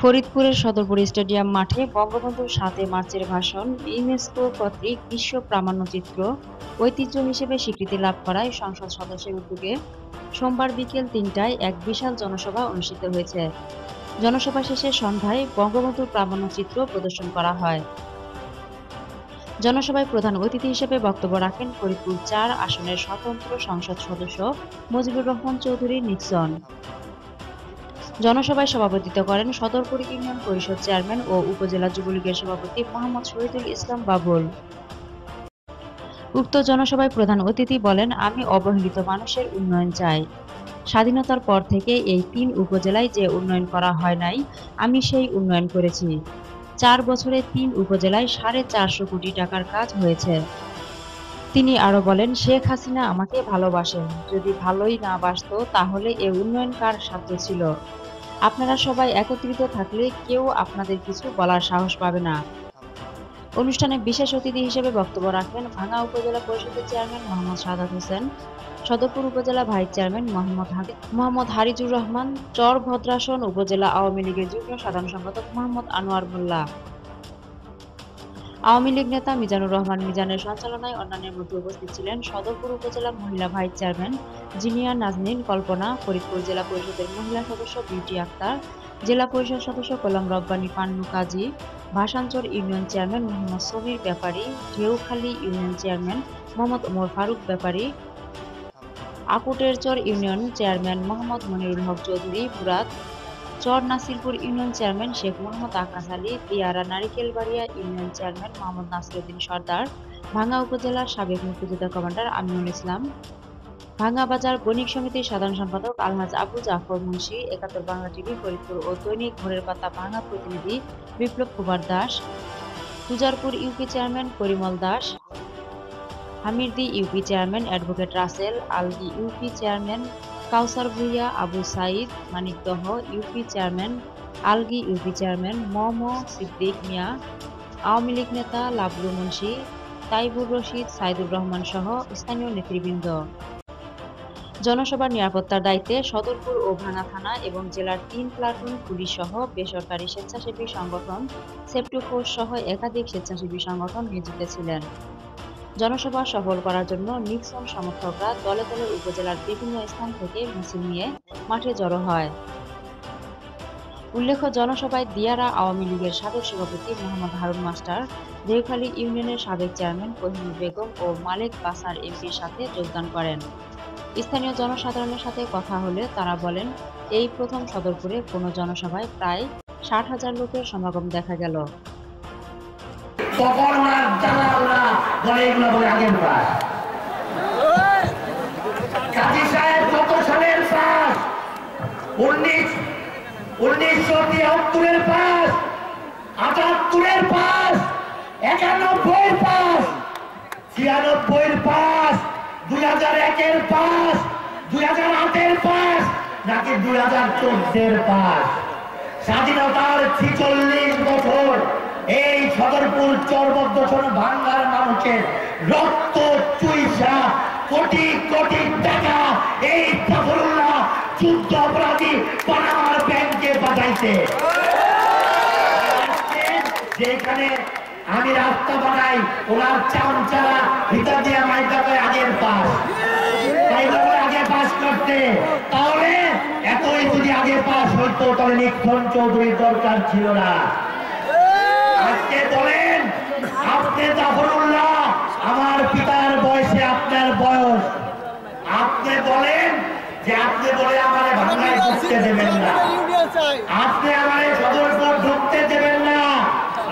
ফরিদপুরের সদরপুর স্টেডিয়াম মাঠে বঙ্গবন্ধুর সাতে মার্চের ভাষণ, ইউনেস্কো কর্তৃক বিশ্ব প্রামাণ্যচিত্র ঐতিহ্য হিসেবে স্বীকৃতি লাভ করায় সংসদ সদস্যের উদ্যোগে সোমবার বিকেল তিনটায় এক বিশাল জনসভা অনুষ্ঠিত হয়েছে। জনসভা শেষে সন্ধ্যায় বঙ্গবন্ধুর প্রামাণ্যচিত্র প্রদর্শন করা হয়। জনসভায় প্রধান অতিথি হিসেবে বক্তব্য রাখেন ফরিদপুর চার আসনের স্বতন্ত্র সংসদ সদস্য মুজিবুর রহমান চৌধুরী নিক্সন। জনসভায় সভাপতিত্ব করেন সদরপুর ইউনিয়ন পরিষদ চেয়ারম্যান ও উপজেলা যুবলীগের সভাপতি মোহাম্মদ শহীদুল ইসলাম বাবুল। উক্ত জনসভায় প্রধান অতিথি বলেন, আমি অবহেলিত মানুষের উন্নয়ন চাই। স্বাধীনতার পর থেকে এই তিন উপজেলায় যে উন্নয়ন করা হয় নাই, আমি সেই উন্নয়ন করেছি। চার বছরে তিন উপজেলায় সাড়ে চারশো কোটি টাকার কাজ হয়েছে। তিনি আরও বলেন, শেখ হাসিনা আমাকে ভালোবাসেন। যদি ভালোই না বাসত, তাহলে এ উন্নয়ন কার সাধ্য ছিল? আপনারা সবাই একত্রিত থাকলে কেউ আপনাদের কিছু বলার সাহস পাবে না। অনুষ্ঠানে বিশেষ অতিথি হিসেবে বক্তব্য রাখবেন ভাঙা উপজেলা পরিষদের চেয়ারম্যান মোহাম্মদ সাদাত হোসেন, সদরপুর উপজেলা ভাইস চেয়ারম্যান মোহাম্মদ মোহাম্মদ হারিজুর রহমান চর ভদ্রাসন উপজেলা আওয়ামী লীগের যুগ্ম সাধারণ সম্পাদক মোহাম্মদ আনোয়ার মোল্লা। আওয়ামী লীগ নেতা মিজানুর রহমান মিজানের সঞ্চালনায় অন্যান্যের মধ্যে উপস্থিত ছিলেন সদরপুর উপজেলা মহিলা ভাইস চেয়ারম্যান জিনিয়া নাজনীন, কল্পনা, ফরিদপুর জেলা পরিষদের মহিলা সদস্য বিউটি আক্তার, জেলা পরিষদ সদস্য Kalam Rabbani Pannu Kazi, Bhashanchal union chairman Mohammad Samir Byapari, Dheukhali union chairman Mohammad Omar Faruk Byapari, Akuterchar union chairman Mohammad Monirul Haque Chowdhury, Murad Char Nasirpur union chairman Sheikh Mohammad Akash Ali Diara Narikelbaria union chairman Mohammad Nasiruddin Sardar, Bhanga উপজেলার সাবেক মুক্তিযোদ্ধা commander Aminul Islam, ভাঙ্গা বাজার বণিক সমিতির সাধারণ সম্পাদক আলহাজ আবু জাফর মুন্সি, একাত্তর Bangla TV, Faridpur ও দৈনিক ভোরের পাতা ভাঙ্গা প্রতিনিধি Biplob Kumar Das, Tujarpur UP chairman Parimal Das, Hamirdi UP chairman advocate Rasel Aldi UP chairman Kawsar Bhuiyan, Abu Sayeed Manikdaha UP chairman, Algi UP chairman, Mom, Siddique Mia, Awami League নেতা, লাবলু মুন্সি, তাইবুর রশিদ, সাইদুর রহমান সহ স্থানীয় নেতৃবৃন্দ। জনসভার নিরাপত্তার দায়িত্বে সদরপুর ও ভাঙা থানা এবং জেলার তিন প্লাটুন পুলিশ সহ বেসরকারি স্বেচ্ছাসেবী সংগঠন সেপ্টু ফোর্স সহ একাধিক স্বেচ্ছাসেবী সংগঠন নিয়োজিত ছিলেন। জনসভা সফল করার জন্য নিক্সন সমর্থকরা দলে দলে উপজেলার বিভিন্ন স্থান থেকে মিছিল নিয়ে মাঠে জড়ো হয়। উল্লেখ্য, জনসভায় দিয়ারা আওয়ামী লীগের সাবেক সভাপতি মোহাম্মদ হারুন মাস্টার, দেওখালী ইউনিয়নের সাবেক চেয়ারম্যান কহিনুর বেগম ও মালেক বাসার এমপির সাথে যোগদান করেন। স্থানীয় জনসাধারণের সাথে কথা হলে তারা বলেন, এই প্রথম সদরপুরে কোনো জনসভায় প্রায় ষাট হাজার লোকের সমাগম দেখা গেল। বলে এগুলো বলে আগের পাস কাজী সাহেব কত সালের পাস? উনিশ, উনিশশো তিয়াত্তরের পাস, আটাত্তরের পাস, একানব্বইয়ের পাস, ছিয়ানব্বইয়ের পাস, দুই হাজার একের পাস, দুই হাজার আটের পাস, নাকি দুই হাজার চোদ্দের পাস? স্বাধীনতার ছিচল্লিশ বছর। এই সদরপুর চরবদ্ধ ভাঙ্গার মানুষের রক্ত চুইসা। কোটি কোটি টাকা এই জাফরুল্লাহ যুদ্ধ অপরাধী পানামার ব্যাংকে পাঠাইছে। যেখানে আমি রাস্তা বানাই, ওনার চামচারা ভিতর দিয়ে মাইকা করে আগের পাস আগে পাস করতে। তাহলে এতই যদি আগে পাস হইতো, তাহলে নিক্ষণ চৌধুরীর দরকার ছিল না। আজকে বলেন আপনি জাফরুল্লাহ আমার পিতার বয়সে আপনার বয়স। আপনি বলেন যে আপনি বলে আমার ভাঙায় ঢুকতে দেবেন না। আপনি আমার সদরপুর ঢুকতে দেবেন না।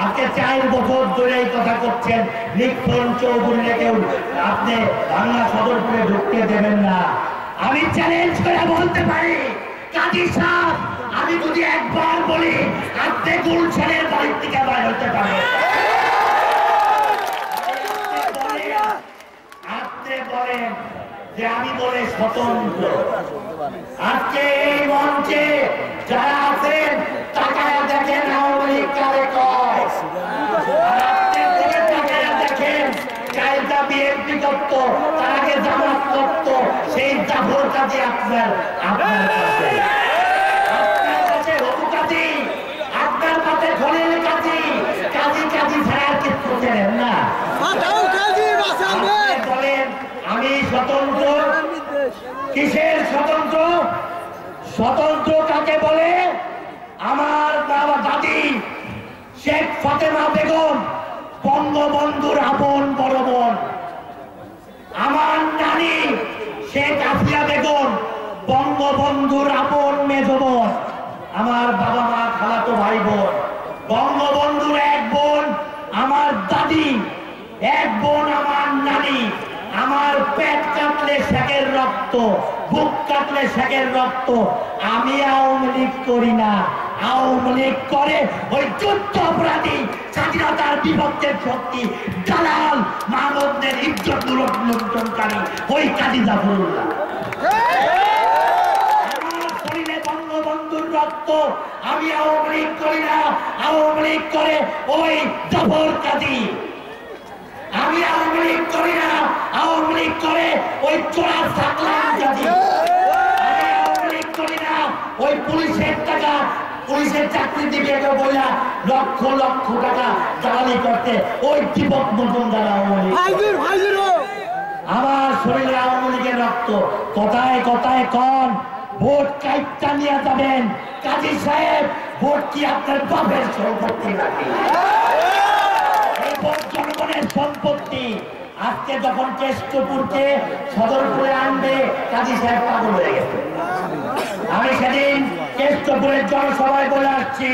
আজকে চার বছর ধরে এই কথা করছেন। লিখন চৌধুরী কেউ আপনি বাংলা সদরপুরে ঢুকতে দেবেন না। আমি চ্যালেঞ্জ করে বলতে পারি, কাজী সাহেব আমি যদি একবার বলি আপনি গুলশানের বাড়ির থেকে বাইর হতে পারে। আপনি বলেন যে আমি বলে স্বতন্ত্র। আজকে এই মঞ্চে যারা আছেন, তাকায় দেখেন আওয়ামী দেখেন চাইটা বিএনপি তত্ত্ব, তার আগে জামাত তত্ত্ব, সেই জাফর কাজে আপনার আপনার কাছে হবু কাজী কিসের স্বতন্ত্র? স্বতন্ত্র কাকে বলে? আমার বাবা দাদি, শেখ ফাতেমা বেগম, বঙ্গবন্ধুর আপন বড় বোন। আমার নানি, শেখ আফিয়া বেগম, বঙ্গবন্ধুর আপন মেজ বোন। আমার বাবা মা খালাতো ভাই বোন। বঙ্গবন্ধুর এক বোন, আমার দাদি, এক বোন আমার নানি। আমার পেট কাটলে শেখের রক্ত, বুক কাটলে শেখের রক্ত। আমি আওয়ামী লীগ করি না। আওয়ামী লীগ করে ওই যুদ্ধ অপরাধী, স্বাধীনতার বিপক্ষের শক্তি, দালাল, মানবদের ইজ্জত লুণ্ঠনকারী, ওই কাজী জাফরুল্লাহ। আমি আওয়ামী লীগ করি না। আওয়ামী লীগ করে ওই জাফর কাজী। আমি আওয়ামী লীগ করি না। আওয়ামী লীগ করে ওই চোরা সাকলাম কাজী আমি আওয়ামী লীগ করি না। ওই পুলিশের টাকা পুলিশের চাকরি দিবে লক্ষ লক্ষ টাকা জ্বালানি করতে ওই দীপক আওয়ামী। আমার শরীরে আওয়ামী লীগের রক্ত। কথায় কথায় কন? ভোট কাইটটা নিয়ে যাবেন। কাজী সাহেব ভোট কি আপনার বাপের সম্পত্তি নাকি? সম্পত্তি আজকে যখন কেষ্টপুরকে সদরপুরে আনবে, কাজী সাহেব পাগল হয়ে গেছে। আমি সেদিন কেষ্টপুরের জনসভায় বলে আসছি,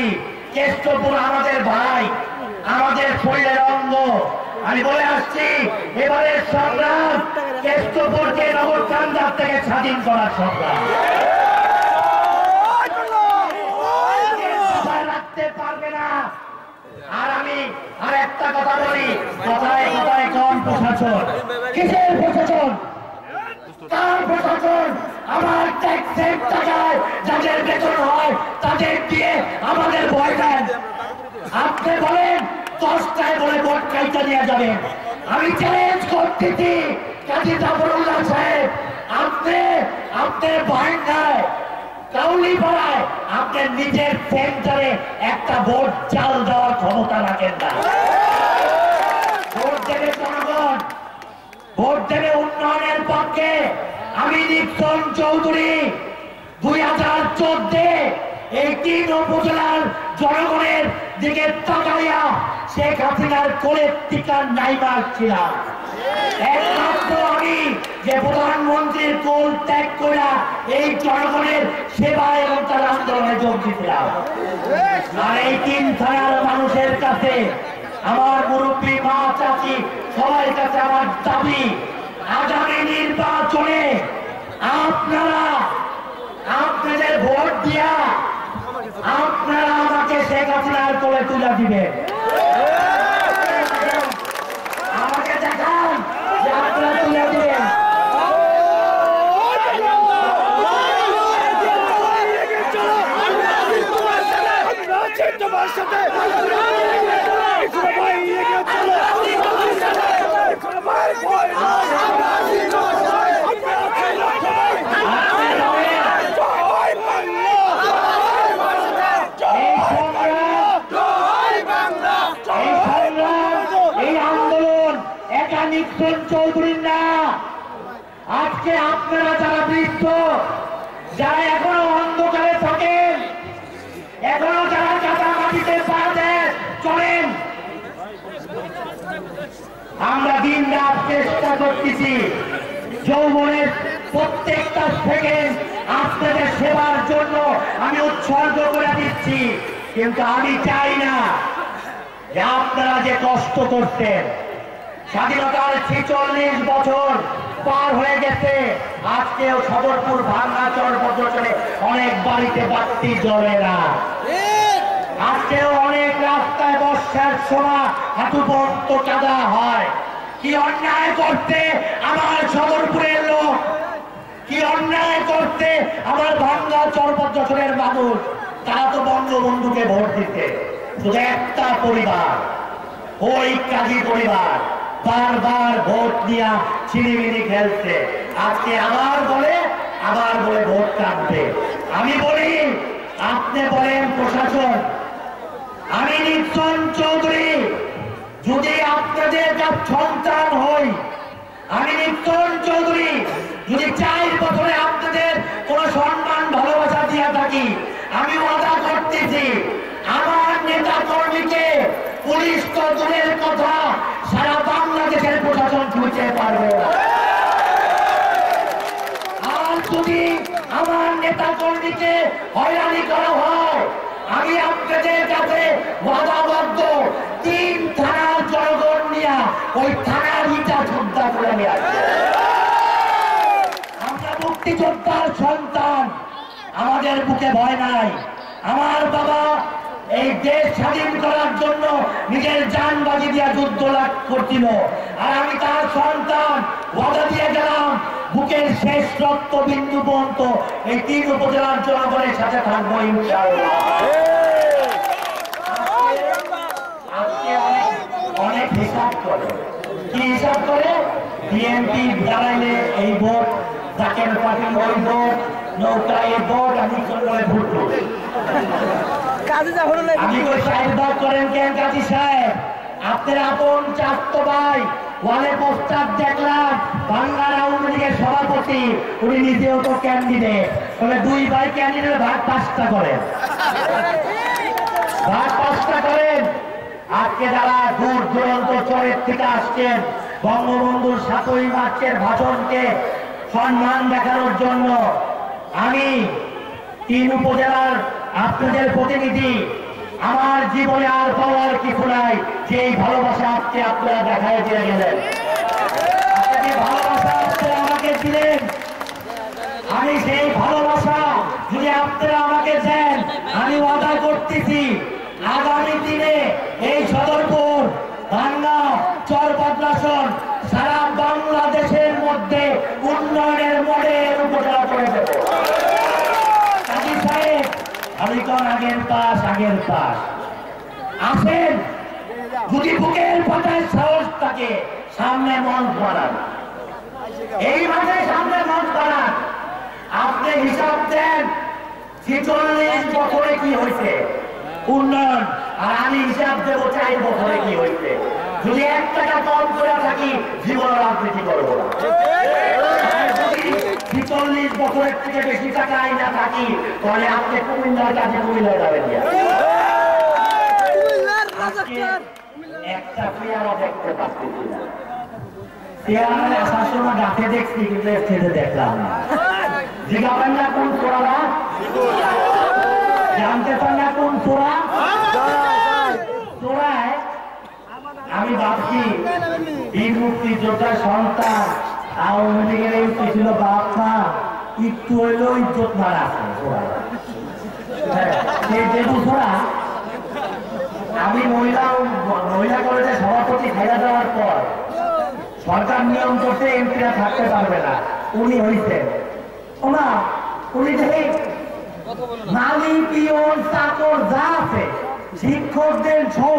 কেষ্টপুর আমাদের ভাই, আমাদের শরীরের অঙ্গ। আমি বলে আসছি, এবারে সংগ্রাম কেষ্টপুরকে নগর কান্দার থেকে স্বাধীন করার সংগ্রাম কথায় রাখতে পারবে না আর আমি আর একটা কথা বলি কথায় কথায় কোন প্রশাসন। কিসের প্রশাসন? কার প্রশাসন? আমার ট্যাক্সের টাকায় যাদের বেতন হয়, তাদের দিয়ে আমাদের ভয় দেন আপনি বলেন দশটায় বলে ভোট কাইটা নিয়ে যাবেন। আমি চ্যালেঞ্জ করতেছি, কাজী জাফরুল্লাহ সাহেব। আপনি আপনার বারান্দায়, কাউলি পাড়ায় আপনার নিজের সেন্টারে একটা ভোট চাল দেওয়ার ক্ষমতা রাখেন না ভোট দেবে জনগণ ভোট দেবে উন্নয়নের পক্ষে আমি নিক্সন চৌধুরী দুই হাজার চোদ্দে এই তিন উপজেলার জনগণের দিকে তাকাইয়া শেখ হাসিনার কোলের টিকা নাই মারছিলাম একমাত্র আমি যে প্রধানমন্ত্রীর কোল ত্যাগ করে এই জনগণের সেবা এবং তার আন্দোলনে মানুষের কাছে আমার মুরব্বী মা চাচি, সবাই কাছে আমার দাবি, আগামী নির্বাচনে আপনারা আপনাদের ভোট দিয়া আপনারা আমাকে শেখ হাসিনার করে তুলে দিবেন আমাকে দেখান যে আপনারা তুলে দিবেন তোমার সাথে এখানে ভাই এগিয়ে চলো এখানে ভাই ভয় জয় বাংলা এই সংগ্রাম, এই আন্দোলন একা নিক্সন চৌধুরীর না আজকে আপনারা যারা বৃদ্ধ যারা এখনও অন্ধকারে থাকেন এখনও যারা কাদা মাটিতে পা দেন, চলেন। আমরা দিন রাত চেষ্টা করতেছি, যৌবনের প্রত্যেকটা সেকেন্ড আপনাদের সেবার জন্য আমি উৎসর্গ করে দিচ্ছি, কিন্তু আমি চাই না যে আপনারা যে কষ্ট করতেন। স্বাধীনতার ছেচল্লিশ বছর পার হয়ে গেছে, আজকেও সদরপুর ভাঙ্গাচর পর্যটনে অনেক বাড়িতে বাড়তি জ্বলে না। আজকেও অনেক রাস্তায় বর্ষার সময় হাঁটু পর্যন্ত কাদা হয়। কি অন্যায় করতে আমার সদরপুরের লোক? কি অন্যায় করতে আমার ভাঙ্গা চরপদ্রের মানুষ? তারা তো বঙ্গবন্ধুকে ভোট দিতে। শুধু একটা পরিবার, ওই কাজী পরিবার। বারবার ভোট দিয়া ছিনিমিনি খেলছে। আজকে আবার বলে আবার বলে ভোট কাটবে। আমি বলি, আপনি বলেন প্রশাসন আমি নিক্সন চৌধুরী যদি আপনাদের সন্তান হই, আমি নিক্সন চৌধুরী যদি চার বছরে দিয়ে থাকি, আমি ওয়াদা করতেছি, আমার নেতা কর্মীকে পুলিশ তো কথা, সারা বাংলাদেশের প্রশাসন খুঁজতে পারবে। আর যদি আমার নেতা কর্মীকে হয়রানি করা হয় আমি আপনাদের কাছে ওয়াদাবদ্ধ তিন থানার জনগণ নিয়ে ওই থানার ইটা যোদ্ধা করে নিয়ে আমরা মুক্তিযোদ্ধার সন্তান। আমাদের বুকে ভয় নাই। আমার বাবা এই দেশ স্বাধীন করার জন্য নিজের জান বাজি দিয়া যুদ্ধ লাভ করছিল। আর আমি তার সন্তান ওয়াদা দিয়ে গেলাম বুকের শেষ রক্ত বিন্দু পর্যন্ত এই তিন উপজেলার জনগণের সাথে থাকব ইনশাআল্লাহ। অনেক- হিসাব করে। কি হিসাব করে? বিএনপি দাঁড়াইলে এই ভোট জাকের পার্টি ওই ভোট নৌকা এই ভোট আমি সঙ্গে ভোট আমি করেন কেন কাজী সাহেব? আপনার আপন চাস্তো ভাই ওয়ালে পোস্টার দেখলাম, বাংলার আওয়ামী লীগের সভাপতি, উনি নিজেও তো ক্যান্ডিডেট তবে দুই ভাই ক্যান্ডিডেট ভাগ পাঁচটা করেন। ভাগ পাঁচটা করেন। আজকে যারা দূর দূরান্ত চরের থেকে আসছেন বঙ্গবন্ধুর সাতই মার্চের ভাষণকে সম্মান দেখানোর জন্য আমি তিন উপজেলার আপনাদের প্রতিনিধি আমার জীবনে আর পাওয়ার কিছু নাই। যে এই ভালোবাসা আজকে আপনারা দেখায় দিয়ে গেলেন। ভালোবাসা আপনারা আমাকে দিলেন। আমি সেই ভালোবাসা যদি আপনারা আমাকে দেন, আমি ওয়াদা করতেছি, আগামী দিনে এই সদরপুর বাংলা চর সারা বাংলাদেশের মধ্যে উন্নয়নের মডেল উপজেলা করে দেব। সাহেব আমি কোন আগের পাশ আগের পাশ। আসেন। যদি বুকের পাতায় সাহস থাকে সামনে মঞ্চ বাড়ান। এই মাঠে সামনে মঞ্চ বাড়ান। আপনি হিসাব দেন ছেচল্লিশ বছরে কি হয়েছে। উন্নয়ন, আর আমি হিসাব দেব চার বছরে কি হয়েছে। যদি এক টাকা কম করে থাকি, জীবন রাজনীতি করব না। ছেচল্লিশ বছরের থেকে বেশি টাকা আইনা থাকি তাহলে কুমিল্লার কাছে কুমিল্লা যাবেন একটা পেয়ারা দেখতে পাচ্ছি পেয়ারা আসার সময় গাছে দেখছি কিন্তু ছেড়ে দেখলাম না। জিগাবেন না কোন চোরা জানতে চান না কোন চোরা? চোরায় আমি ভাবছি বীর মুক্তিযোদ্ধার সন্তান হ্যাঁ, চোরা আমি মহিলা মহিলা কলেজে সভাপতি ফেরা দেওয়ার পর সরকার নিয়ম করতে এমপিরা থাকতে পারবে না উনি হইছেন। ওনা উনি শিক্ষকদের সহ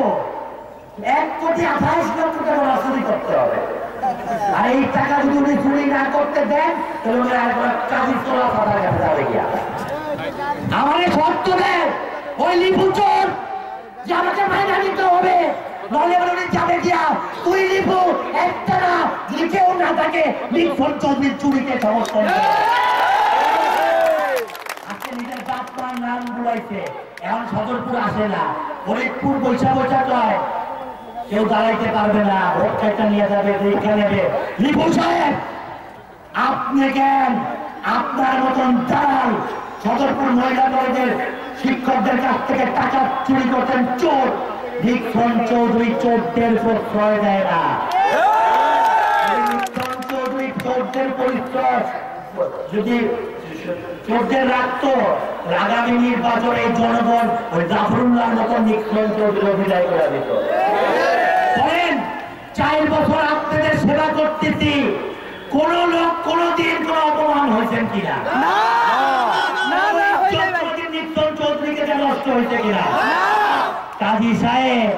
এক কোটি আঠাইশ লক্ষ টাকা রাজনীতি করতে হবে। আর এই টাকা যদি উনি চুরি না করতে দেন, তাহলে উনি যাবে গিয়া শর্ত দেন, ওই লিপু চোর যে আমাকে হবে নলে যাবে গিয়া তুই লিপু, একটা না না থাকে চৌধুরীর চুরিতে সমর্থন নাম বুলাইছে, এখন সদরপুর আসে না। ফরিদপুর বৈশা বৈশা কয় কেউ দাঁড়াইতে পারবে না। রক্ষাটা নিয়ে যাবে দীক্ষা নেবে। লিপু সাহেব, আপনি কেন আপনার মতন দালাল, সদরপুর মহিলা কলেজের শিক্ষকদের কাছ থেকে টাকা চুরি করতেন? চোর। দীক্ষণ চৌধুরী চোরদের প্রশ্রয় দেয় না। চৌধুরী চোরদের পরিচয় যদি চোরদের রাখতো আগামী নির্বাচনে জনগণ ওই জাফরুল্লাহর মতন দীক্ষণ চৌধুরী অভিনয় করে দিত চার বছর আপনাদের সেবা করতেছি। কোন লোক কোনদিন কোন অপমান হয়েছেন কিনা? নিত্যন চৌধুরীকে নষ্ট হয়েছে কিনা? কাজী সাহেব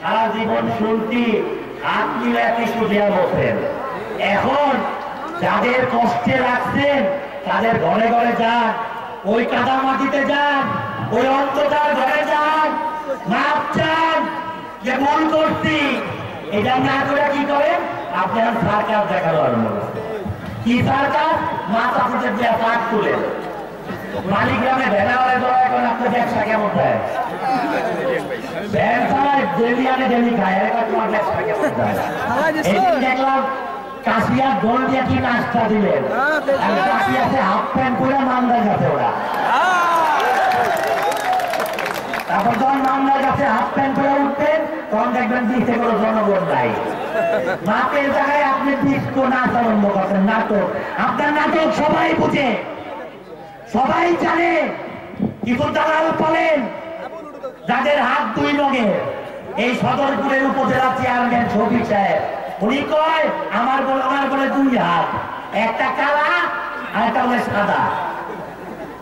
সারা জীবন শুনতি হাত মিলে কিছু দেওয়া বসেন। এখন যাদের কষ্টে রাখছেন তাদের ঘরে ঘরে যান ওই কাদা মাটিতে যান ওই অন্ধকার ঘরে যান মাপ চান যে ভুল করছি। এটা না করে কি করেন আপনার সরকার দেখাল আরম্ভ। কি সরকার মাথা ফুটে দিয়ে পাট তুলে। মালিগ্রামে ভেড়াওয়ালে ধরা এখন আপনার ব্যবসা কেমন দেয় ব্যবসায় ডেলি আনে ডেলি খায় এরকম তোমার ব্যবসা কেমন দেয় এদিন দেখলাম কাশিয়ার দোল দিয়ে কি নাস্তা দিলেন। আর কাশিয়াতে হাফ প্যান্ট করে মান্দার কাছে ওরা। তারপর যখন মামলার কাছে হাফ প্যান্ট করে উঠতেন তখন দেখবেন দিতে কোনো জনগণ নাই। মাপের জায়গায় আপনি ডিস্কো নাচ আরম্ভ করছেন, নাটক। আপনার নাটক সবাই বুঝে। সবাই জানে। কিছু দালাল পালেন যাদের হাত দুই নগে, এই সদরপুরের উপজেলা চেয়ারম্যান শফিক সাহেব। উনি কয়, আমার বলে আমার বলে দুই হাত। একটা কালা আর একটা হলে সাদা।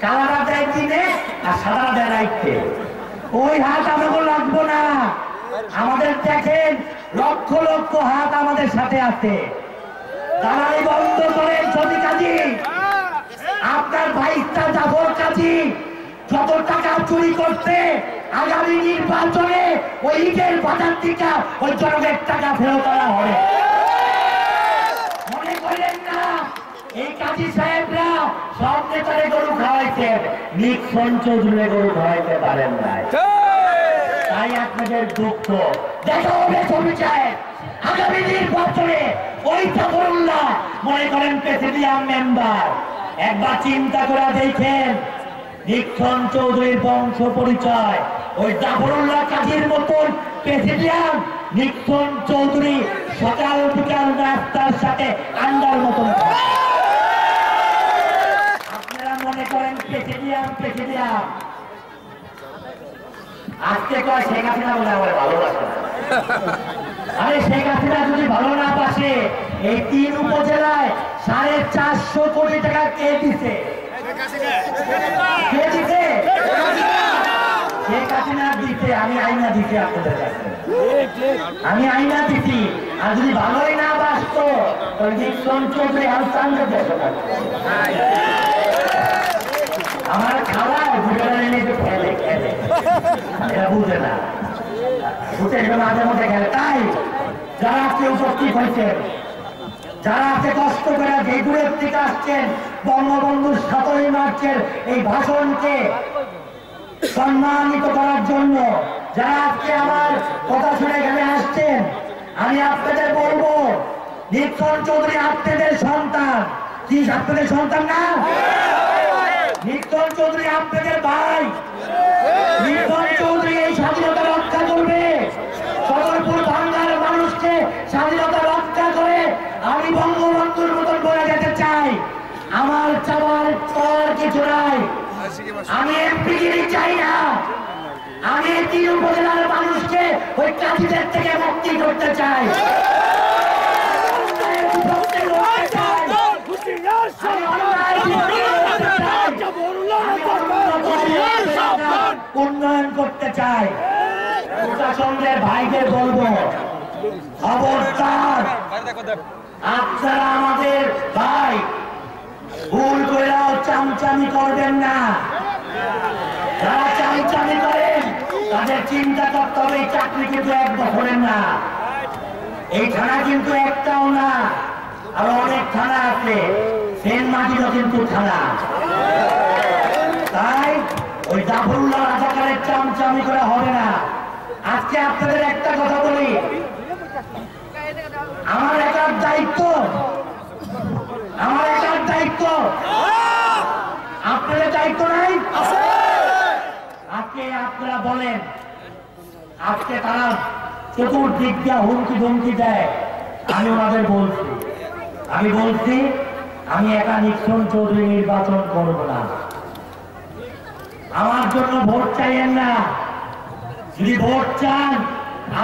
কালারা দেয় দিনে আর সাদা দেয় রাইতে। ওই হাত আমাকে লাগবো না। আমাদের দেখেন লক্ষ লক্ষ হাত আমাদের সাথে আছে। দালালি বন্ধ করেন ছবি কাজী, আপনার ভাইস্তা জাফর কাজী যত টাকা চুরি করতে আগামী নির্বাচনে ওই ঈদের বাজার থেকে ওই জনগণের টাকা ফেরত করা হবে। মনে না, এই কাজী সাহেবরা সব নেতারে গরু খাওয়াইছেন নিক্সন চৌধুরী গরু খাওয়াইতে পারেন নাই। তাই আপনাদের দুঃখ। দেখা হবে সাহেব আগামী নির্বাচনে ওই জাফরুল্লাহ মনে করেন প্রেসিডিয়াম মেম্বার। একবার চিন্তা করে দেখেন। নিক্ষণ চৌধুরীর বংশ পরিচয়। ওই জাফরুল্লাহ কাজীর মতন প্রেসিডিয়াম নিক্ষণ চৌধুরী সকাল বিকাল নাস্তার সাথে আন্ডার মতন আপনারা মনে করেন প্রেসিডিয়াম প্রেসিডিয়াম। আজকে কয় শেখ হাসিনা বলে আমার ভালোবাসে। আরে শেখ হাসিনা যদি ভালো না পাশে এই তিন উপজেলায় সাড়ে চারশো কোটি টাকা কে দিছে? কে দিছে? শেখ হাসিনা দিতে আমি আইনা দিতে আপনাদের কাছে। আমি আইনা দিছি, আর যদি ভালোই না বাসতো দীক্ষণ চৌধুরী হাসানকে দেশে আমার খাওয়া দুজনে নিয়ে ফেলে খেলে এরা বুঝে না। বুঝে এগুলো মাঝে মধ্যে খেলে। তাই যারা আজকে উপস্থিত হয়েছেন যারা আজকে কষ্ট করে যে দূরের থেকে আসছেন বঙ্গবন্ধু সাতই মার্চের এই ভাষণকে সম্মানিত করার জন্য যারা আজকে আমার কথা শুনে এখানে আসছেন, আমি আপনাদের বলব নিক্ষণ চৌধুরী আপনাদের সন্তান। কি, আপনাদের সন্তান না? নিক্ষণ চৌধুরী আপনাদের ভাই। নিক্ষণ চৌধুরী এই স্বাধীনতা রক্ষা করবে। সদরপুর বাংলার মানুষকে স্বাধীনতা রক্ষা করে আমি বঙ্গবন্ধুর মতন বলে যেতে চাই। আমার চাওয়ার পর কিছু নাই। আমি এমপিগিরি চাই না। আমি তিন উপজেলার মানুষকে ওই কাজীদের থেকে মুক্তি করতে চাই আমি অন্যায় বিরোধী করতে চাই। উন্নয়ন করতে চাই। প্রশাসনের ভাইদের বলব, খবরদার। আপনারা আমাদের ভাই, ভুল করেও চামচামি করবেন না। যারা চামচামি করেন, তাদের চিন্তা করতে হবে, এই চাকরি কিন্তু এক বছরের না। এই থানা কিন্তু একটাও না, আরও অনেক থানা আছে। সেন মাটিরও কিন্তু থানা। তাই ওই জাফরুল্লাহ চামচামি করে হবে না। আজকে আপনাদের একটা কথা বলি। আমার একার দায়িত্ব। আমার একার দায়িত্ব। আপনাদের দায়িত্ব নাই? আজকে আপনারা বলেন আজকে তারা চতুর্দিক দিয়ে হুমকি ধমকি দেয়। আমি ওনাদের বলছি। আমি বলছি আমি একা নিক্ষণ চৌধুরী নির্বাচন করব না। আমার জন্য ভোট চাইয়েন না। যদি ভোট চান,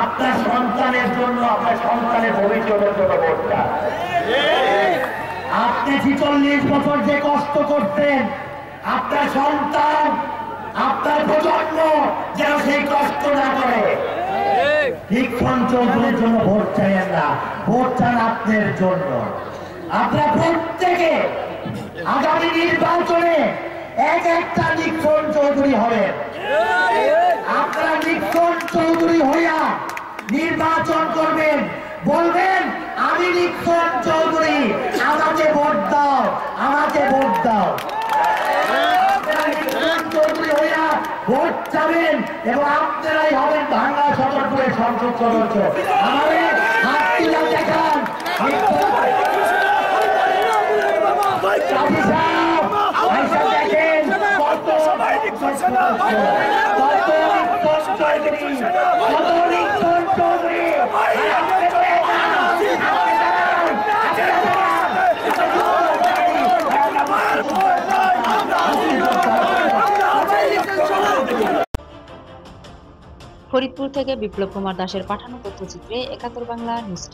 আপনার সন্তানের জন্য, আপনার সন্তানের ভবিষ্যতের জন্য ভোট চান। আপনি ছিচল্লিশ বছর যে কষ্ট করতেন, আপনার সন্তান, আপনার প্রজন্ম যেন সেই কষ্ট না করে। শিক্ষণ চৌধুরীর জন্য ভোট চাইয়েন না। ভোট চান আপনার জন্য। আপনারা প্রত্যেকে আগামী নির্বাচনে এক একটা নিক্ষণ চৌধুরী হবে আপনারা নিক্ষণ চৌধুরী হইয়া নির্বাচন করবেন বলবেন আমি নিক্ষণ চৌধুরী আমাকে ভোট দাও আমাকে ভোট দাও চৌধুরী হইয়া ভোট চাবেন এবং আপনারাই হবেন ভাঙ্গা সদরপুরের সংসদ সদস্য আমাদের হাতিলা দেখান ফরিদপুর থেকে বিপ্লব কুমার দাসের পাঠানো তথ্যচিত্রে একাত্তর বাংলা নিউজ